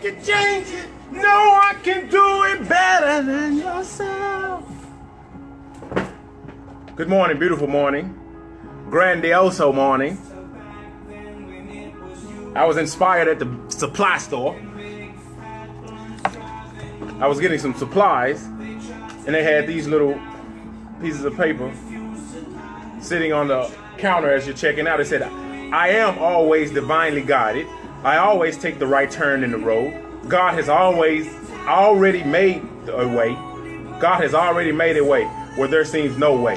can change it. No one can do it better than yourself. Good morning, beautiful morning. Grandioso morning. I was inspired at the supply store. I was getting some supplies, and they had these little pieces of paper sitting on the counter as you're checking out. It said, I am always divinely guided. I always take the right turn in the road. God has always already made a way. God has already made a way where there seems no way.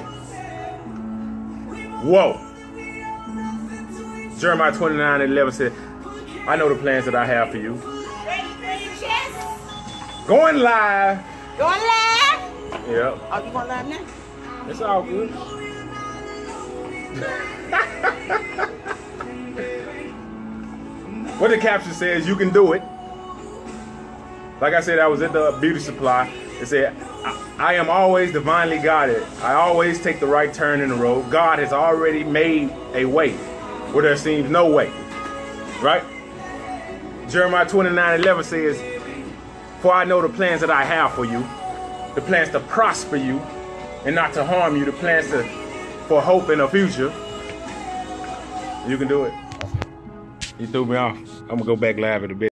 Whoa. Jeremiah 29 and 11 said, I know the plans that I have for you. Ready, ready, chest? Going live. Going live? Yep. Oh, you going live now? It's all good. what the caption says, you can do it. Like I said, I was at the beauty supply. It said, I, I am always divinely guided. I always take the right turn in the road. God has already made a way where there seems no way. Right? Jeremiah 29 11 says, For I know the plans that I have for you, the plans to prosper you and not to harm you, the plans to, for hope in the future. You can do it. You threw me off. I'm gonna go back live in a bit.